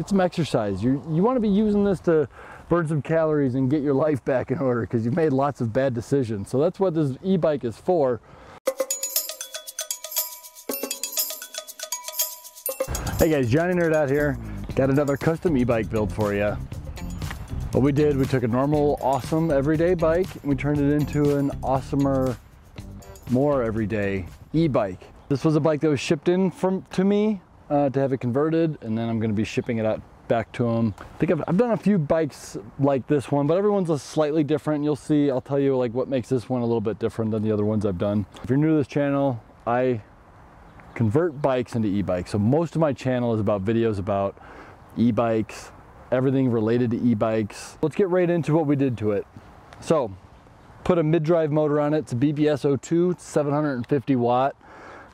get some exercise. You, you want to be using this to burn some calories and get your life back in order because you've made lots of bad decisions. So that's what this e-bike is for. Hey guys, Johnny Nerd out here. Got another custom e-bike build for you. What we did, we took a normal, awesome, everyday bike and we turned it into an awesomer, more everyday e-bike. This was a bike that was shipped in from to me uh, to have it converted and then I'm gonna be shipping it out back to them. I think I've, I've done a few bikes like this one, but everyone's a slightly different. You'll see, I'll tell you like what makes this one a little bit different than the other ones I've done. If you're new to this channel, I convert bikes into e-bikes. So most of my channel is about videos about e-bikes, everything related to e-bikes. Let's get right into what we did to it. So put a mid-drive motor on it. It's a BBS 02, 750 watt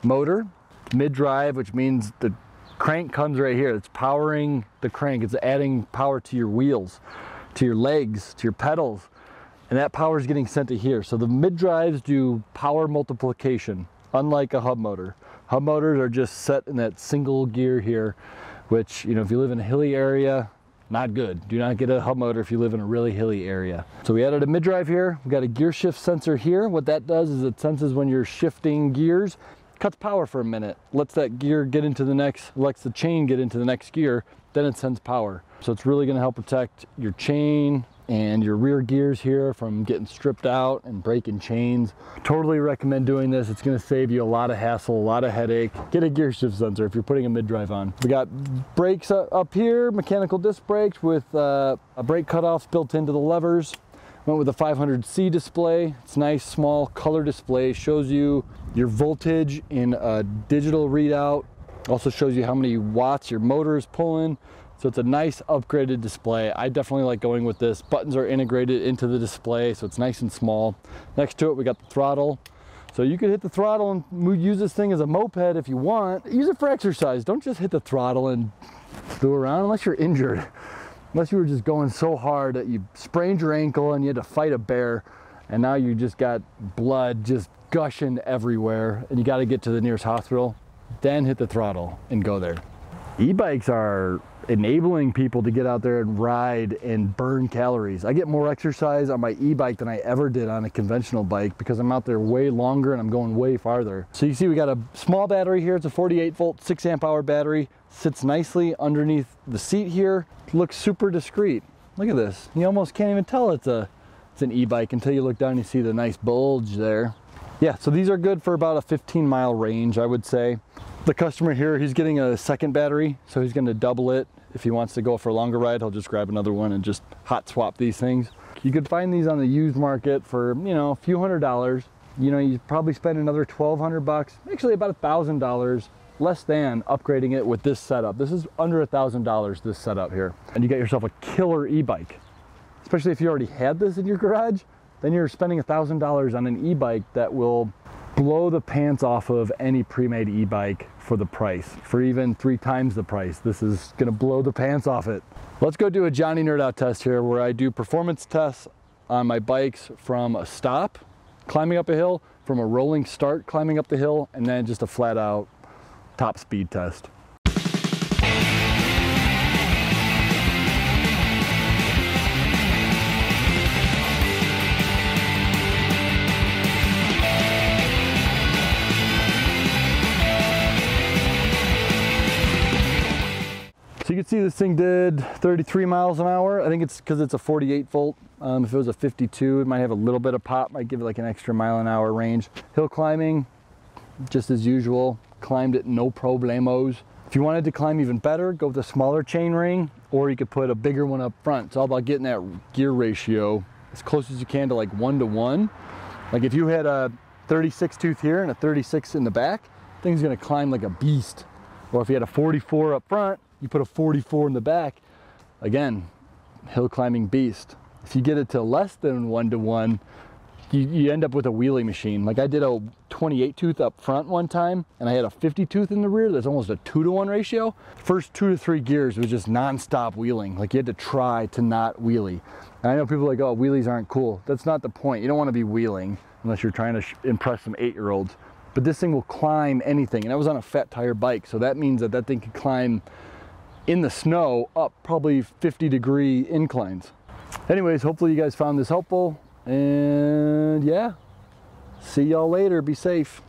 motor. Mid-drive, which means the crank comes right here. It's powering the crank. It's adding power to your wheels, to your legs, to your pedals. And that power is getting sent to here. So the mid-drives do power multiplication, unlike a hub motor. Hub motors are just set in that single gear here, which, you know, if you live in a hilly area, not good. Do not get a hub motor if you live in a really hilly area. So we added a mid-drive here. We got a gear shift sensor here. What that does is it senses when you're shifting gears, cuts power for a minute, lets that gear get into the next, lets the chain get into the next gear, then it sends power. So it's really gonna help protect your chain, and your rear gears here from getting stripped out and breaking chains. Totally recommend doing this. It's gonna save you a lot of hassle, a lot of headache. Get a gear shift sensor if you're putting a mid-drive on. We got brakes up here, mechanical disc brakes with uh, a brake cutoff built into the levers. Went with a 500C display. It's nice, small color display. Shows you your voltage in a digital readout. Also shows you how many watts your motor is pulling. So it's a nice upgraded display. I definitely like going with this. Buttons are integrated into the display, so it's nice and small. Next to it, we got the throttle. So you could hit the throttle and use this thing as a moped if you want. Use it for exercise. Don't just hit the throttle and do around unless you're injured. Unless you were just going so hard that you sprained your ankle and you had to fight a bear and now you just got blood just gushing everywhere and you got to get to the nearest hospital. Then hit the throttle and go there. E-bikes are enabling people to get out there and ride and burn calories. I get more exercise on my e-bike than I ever did on a conventional bike because I'm out there way longer and I'm going way farther. So you see we got a small battery here. It's a 48 volt, 6 amp hour battery. Sits nicely underneath the seat here. Looks super discreet. Look at this. You almost can't even tell it's a it's an e-bike until you look down and you see the nice bulge there. Yeah, so these are good for about a 15 mile range, I would say. The customer here, he's getting a second battery, so he's gonna double it if he wants to go for a longer ride, he'll just grab another one and just hot swap these things. You could find these on the used market for, you know, a few hundred dollars. You know, you probably spend another 1200 bucks, actually about a thousand dollars less than upgrading it with this setup. This is under a thousand dollars, this setup here. And you get yourself a killer e-bike. Especially if you already had this in your garage, then you're spending a thousand dollars on an e-bike that will blow the pants off of any pre-made e-bike for the price, for even three times the price. This is gonna blow the pants off it. Let's go do a Johnny Nerd Out test here where I do performance tests on my bikes from a stop, climbing up a hill, from a rolling start climbing up the hill, and then just a flat out top speed test. So you can see this thing did 33 miles an hour. I think it's because it's a 48 volt. Um, if it was a 52, it might have a little bit of pop, might give it like an extra mile an hour range. Hill climbing, just as usual, climbed it no problemos. If you wanted to climb even better, go with a smaller chain ring, or you could put a bigger one up front. It's all about getting that gear ratio as close as you can to like one to one. Like if you had a 36 tooth here and a 36 in the back, thing's gonna climb like a beast. Or if you had a 44 up front, you put a 44 in the back, again, hill climbing beast. If you get it to less than one to one, you, you, end up with a wheelie machine. Like I did a 28 tooth up front one time and I had a 50 tooth in the rear. That's almost a two to one ratio. First two to three gears was just nonstop wheeling. Like you had to try to not wheelie. And I know people like, oh, wheelies aren't cool. That's not the point. You don't want to be wheeling unless you're trying to impress some eight year olds. But this thing will climb anything. And I was on a fat tire bike. So that means that that thing can climb in the snow up probably 50 degree inclines. Anyways, hopefully you guys found this helpful and yeah, see y'all later. Be safe.